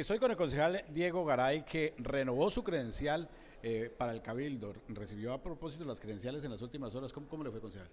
Estoy con el concejal Diego Garay que renovó su credencial eh, para el Cabildo. Recibió a propósito las credenciales en las últimas horas. ¿Cómo, cómo le fue, concejal?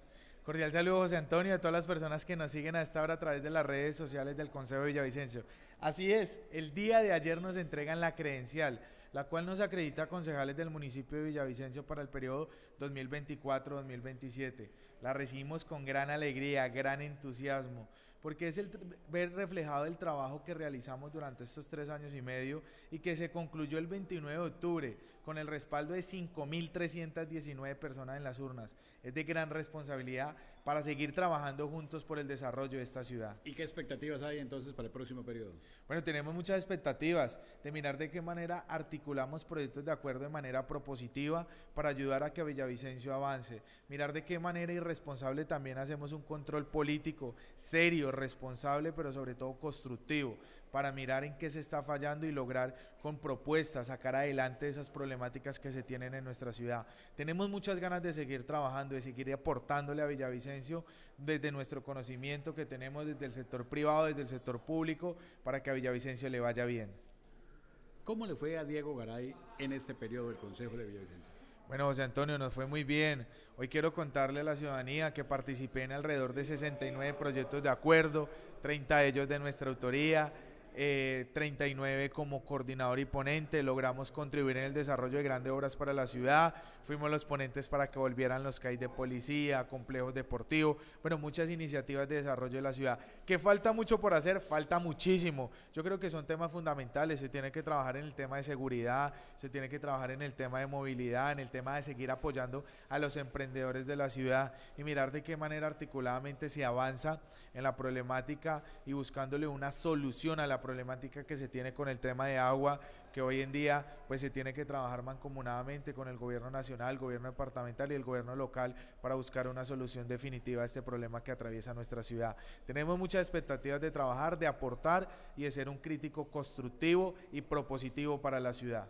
Cordial saludo, José Antonio, a todas las personas que nos siguen a esta hora a través de las redes sociales del Consejo de Villavicencio. Así es, el día de ayer nos entregan la credencial, la cual nos acredita a concejales del municipio de Villavicencio para el periodo 2024-2027. La recibimos con gran alegría, gran entusiasmo, porque es el ver reflejado el trabajo que realizamos durante estos tres años y medio y que se concluyó el 29 de octubre con el respaldo de 5.319 personas en las urnas. Es de gran responsabilidad para seguir trabajando juntos por el desarrollo de esta ciudad. ¿Y qué expectativas hay entonces para el próximo periodo? Bueno, tenemos muchas expectativas de mirar de qué manera articulamos proyectos de acuerdo de manera propositiva para ayudar a que Villavicencio avance, mirar de qué manera irresponsable también hacemos un control político serio, responsable, pero sobre todo constructivo, para mirar en qué se está fallando y lograr con propuestas sacar adelante esas problemáticas que se tienen en nuestra ciudad. Tenemos muchas ganas de seguir trabajando, de seguir aportándole a Villavicencio desde nuestro conocimiento que tenemos desde el sector privado, desde el sector público, para que a Villavicencio le vaya bien. ¿Cómo le fue a Diego Garay en este periodo del Consejo de Villavicencio? Bueno, José Antonio, nos fue muy bien. Hoy quiero contarle a la ciudadanía que participé en alrededor de 69 proyectos de acuerdo, 30 de ellos de nuestra autoría eh, 39 como coordinador y ponente, logramos contribuir en el desarrollo de grandes obras para la ciudad, fuimos los ponentes para que volvieran los CAI de policía, complejos deportivos, bueno, muchas iniciativas de desarrollo de la ciudad. ¿Que falta mucho por hacer? Falta muchísimo. Yo creo que son temas fundamentales, se tiene que trabajar en el tema de seguridad, se tiene que trabajar en el tema de movilidad, en el tema de seguir apoyando a los emprendedores de la ciudad y mirar de qué manera articuladamente se avanza en la problemática y buscándole una solución a la problemática que se tiene con el tema de agua, que hoy en día pues se tiene que trabajar mancomunadamente con el gobierno nacional, el gobierno departamental y el gobierno local para buscar una solución definitiva a este problema que atraviesa nuestra ciudad. Tenemos muchas expectativas de trabajar, de aportar y de ser un crítico constructivo y propositivo para la ciudad.